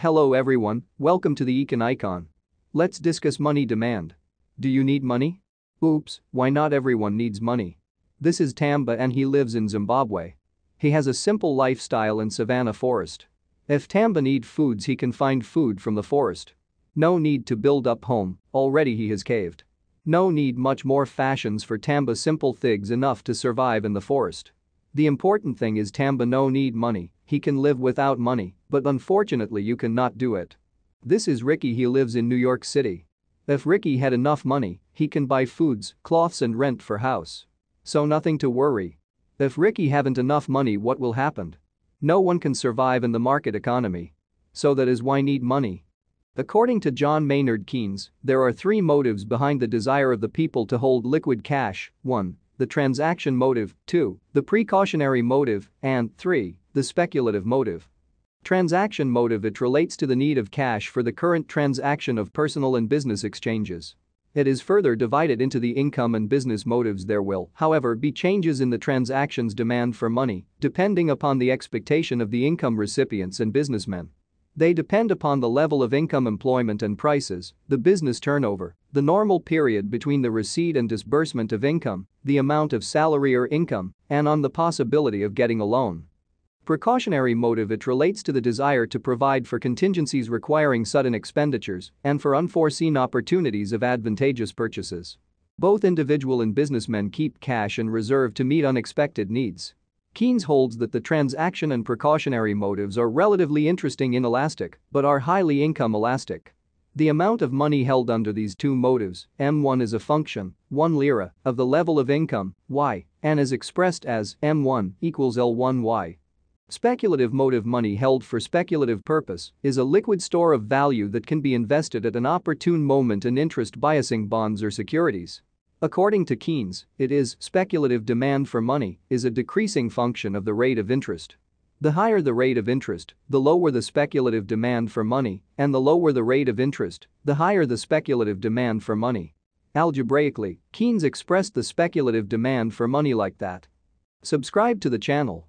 Hello everyone, welcome to the Econ Icon. Let's discuss money demand. Do you need money? Oops, why not everyone needs money? This is Tamba and he lives in Zimbabwe. He has a simple lifestyle in savanna forest. If Tamba need foods he can find food from the forest. No need to build up home, already he has caved. No need much more fashions for Tamba simple things enough to survive in the forest. The important thing is Tamba no need money, he can live without money, but unfortunately you cannot do it. This is Ricky he lives in New York City. If Ricky had enough money, he can buy foods, cloths and rent for house. So nothing to worry. If Ricky haven't enough money what will happen? No one can survive in the market economy. So that is why need money. According to John Maynard Keynes, there are three motives behind the desire of the people to hold liquid cash 1. The transaction motive, 2. The precautionary motive, and 3. The speculative motive. Transaction motive It relates to the need of cash for the current transaction of personal and business exchanges. It is further divided into the income and business motives there will, however, be changes in the transaction's demand for money, depending upon the expectation of the income recipients and businessmen. They depend upon the level of income employment and prices, the business turnover, the normal period between the receipt and disbursement of income, the amount of salary or income, and on the possibility of getting a loan. Precautionary motive It relates to the desire to provide for contingencies requiring sudden expenditures and for unforeseen opportunities of advantageous purchases. Both individual and businessmen keep cash in reserve to meet unexpected needs. Keynes holds that the transaction and precautionary motives are relatively interesting inelastic but are highly income elastic. The amount of money held under these two motives, M1 is a function, 1 lira, of the level of income, Y, and is expressed as M1 equals L1Y. Speculative motive money held for speculative purpose is a liquid store of value that can be invested at an opportune moment in interest bearing bonds or securities. According to Keynes, it is speculative demand for money is a decreasing function of the rate of interest. The higher the rate of interest, the lower the speculative demand for money, and the lower the rate of interest, the higher the speculative demand for money. Algebraically, Keynes expressed the speculative demand for money like that. Subscribe to the channel.